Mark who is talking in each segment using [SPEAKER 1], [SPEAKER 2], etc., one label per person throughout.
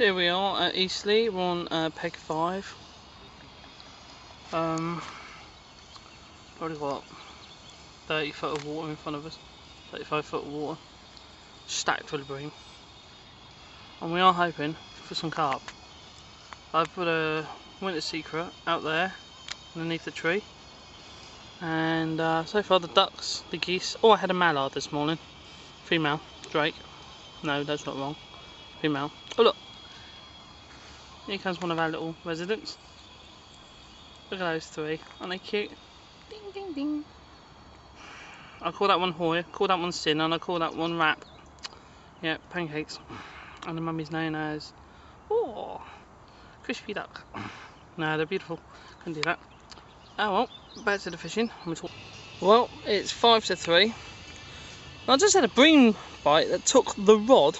[SPEAKER 1] Here we are at Eastleigh, we're on uh, peg 5. Um, probably what, 30 foot of water in front of us, 35 foot of water, stacked full of bream. And we are hoping for some carp. I've put a winter secret out there underneath the tree. And uh, so far the ducks, the geese, oh I had a mallard this morning, female, Drake. No, that's not wrong, female. Oh look, here comes one of our little residents. Look at those three. Aren't they cute? Ding, ding, ding. I call that one Hoy, call that one Sin, and I call that one Rap. Yeah, pancakes. And the mummy's known as, oh, crispy duck. No, they're beautiful. Can do that. Oh well, back to the fishing. Well, it's five to three. I just had a bream bite that took the rod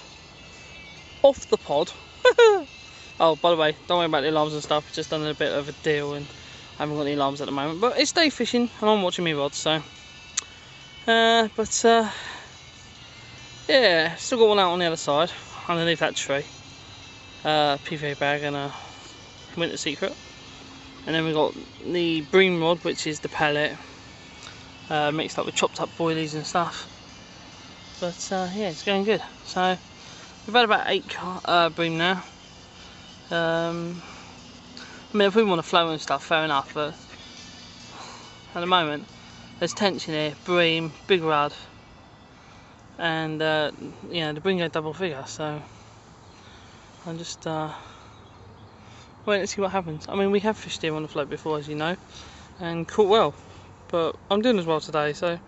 [SPEAKER 1] off the pod Oh, by the way, don't worry about the alarms and stuff. Just done a bit of a deal and I haven't got any alarms at the moment. But it's day fishing and I'm watching me rods, so. Uh, but uh, yeah, still got one out on the other side, underneath that tree. Uh, PVA bag and a winter secret. And then we got the bream rod, which is the pellet, uh, mixed up with chopped up boilies and stuff. But uh, yeah, it's going good. So we've had about eight uh, bream now. Um, I mean, if we want to flow and stuff, fair enough, but at the moment, there's tension here, bream, big rod, and, uh, you know, the bream go double figure, so I'm just uh, waiting to see what happens. I mean, we have fished here on the float before, as you know, and caught well, but I'm doing as well today, so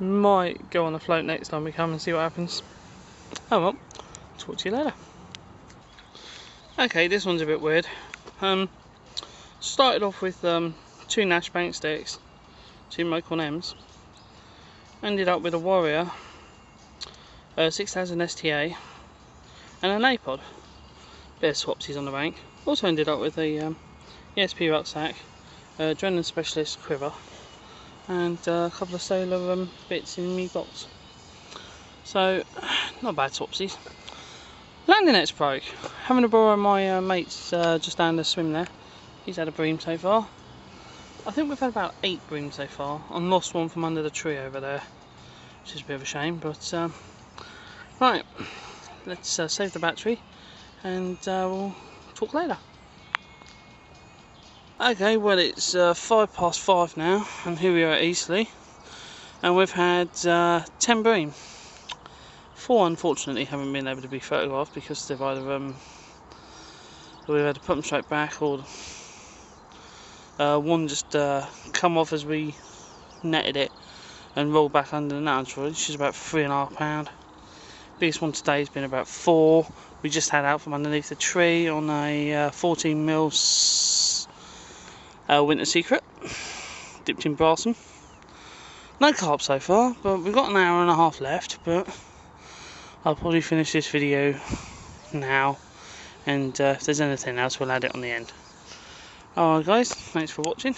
[SPEAKER 1] might go on the float next time we come and see what happens. Oh well, talk to you later. Okay, this one's a bit weird. Um, started off with um, two Nash bank sticks, two Mocorn M's. Ended up with a Warrior, a 6000 STA, and an A-pod. Bit of swapsies on the bank. Also ended up with a um, ESP rucksack, a Drennan Specialist quiver, and uh, a couple of solar um, bits in me box. So, not bad swapsies. Landing net's broke. Having to borrow my uh, mate's uh, just down the swim there. He's had a bream so far. I think we've had about eight breams so far. I lost one from under the tree over there, which is a bit of a shame. But um, right, let's uh, save the battery and uh, we'll talk later. Okay, well it's uh, five past five now, and here we are at Eastleigh, and we've had uh, ten bream. Four unfortunately haven't been able to be photographed because they've either um, we've had to put them straight back or uh, one just uh, come off as we netted it and rolled back under the net is about three and a half pound. Biggest one today has been about four. We just had out from underneath the tree on a uh, 14 mil uh, winter secret, dipped in Brasson. No carp so far, but we've got an hour and a half left. But I'll probably finish this video now and uh, if there's anything else we'll add it on the end. Alright guys, thanks for watching.